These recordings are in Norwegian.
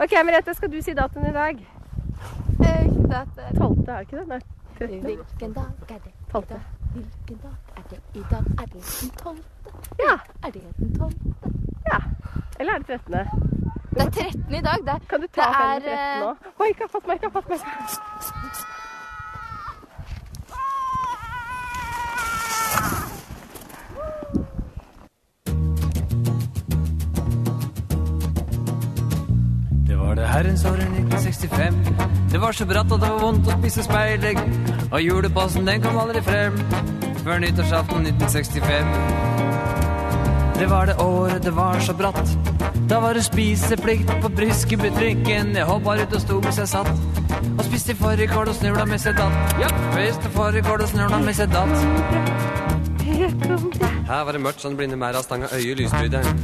Ok, Merete, skal du si datoen i dag? Tolvte, er det? 12., det ikke det? Nei, 13. Hvilken dag er det? 12. Hvilken dag er det? I dag er det den tolvte. Ja. Er det den tolvte? ja. Eller er det 13.? Det er 13 i dag. Det Kan du ta Det er, eh, 13 nå? Oi, ikke ha fått meg, ikke ha fått meg. Det var det herrens år 1965. Det var så bratt at det var vondt å spise speilegg. Og juleposten den kom aldri frem før nyttårsaften 1965. Det var det året det var så bratt. Da var det spiseplikt på Briskebutrykken. Jeg hoppa ut og sto mens jeg satt. Og spiste fårikål og snurla mens jeg datt. Ja, spiste fårikål og snurla mens jeg datt. Her var det mørkt som blinde mer av stanga øye lysbryteren.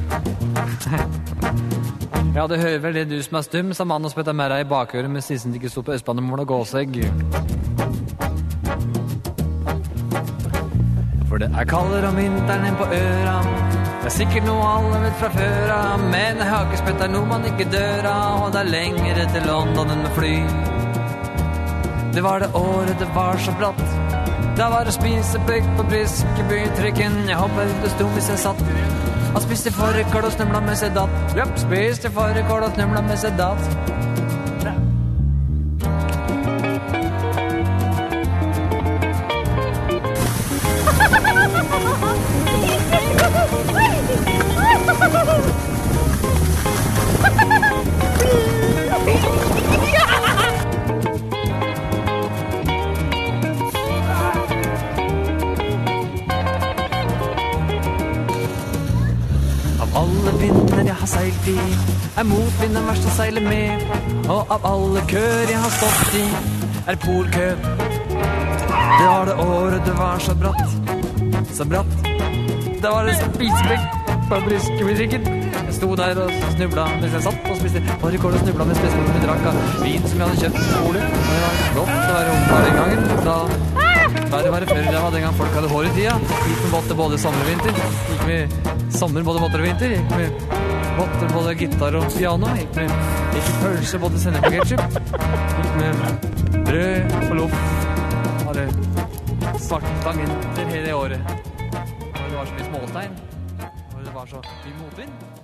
Ja, det hører vel det du som er stum, sa mannen og spytta merra i bakøret mens nissen ikke sto på Østbanemål og gåsegg. For det er kaldere om vinteren enn på øra. Det er sikkert noe alle vet fra før av, men hakespett er noe man ikke dør av, og det er lengre til London enn med fly. Det var det året det var så bratt. Da var det spiseplikt på Briskeby-trikken. Jeg hoppa ut og sto mens jeg satt. Han spiste fårikål og snøvla mens jeg datt. Løp, spiste fårikål og snøvla mens jeg datt. Alle vinder jeg har seilt i, er motvind den verste å seile med. Og av alle køer jeg har stått i, er polkø. Det var det året det var så bratt, så bratt. Det var en spiseplikt på Briskebydrikken. Jeg sto der og snubla mens jeg satt og spiste fårikål og snubla mens bestemoren min drakk av vin som jeg hadde kjøpt på polet. I tida. Gikk med batter både sommer og vinter. Gikk med sommer både batter og vinter. Gikk med batter både gitar og piano. Gikk med gikk i pølse både sennep og ketsjup. Gikk med brød og loff. Hadde svarta vinter hele året. Og det var så mye småstein. Og det var så mye motvind.